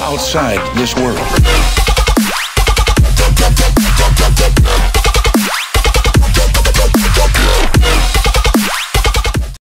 outside this world.